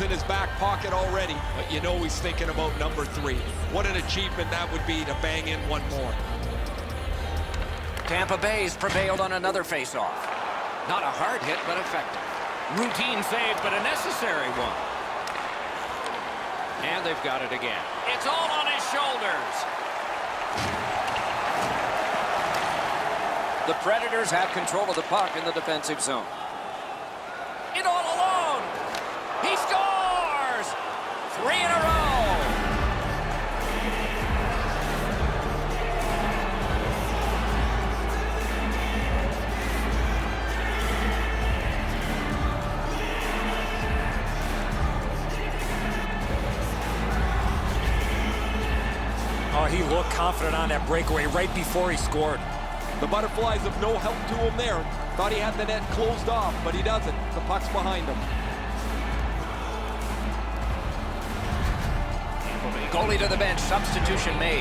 in his back pocket already, but you know he's thinking about number three. What an achievement that would be to bang in one more. Tampa Bay's prevailed on another faceoff. Not a hard hit, but effective. Routine save, but a necessary one. And they've got it again. It's all on his shoulders. The Predators have control of the puck in the defensive zone. He looked confident on that breakaway right before he scored. The Butterfly's of no help to him there. Thought he had the net closed off, but he doesn't. The puck's behind him. Goalie to the bench. Substitution made.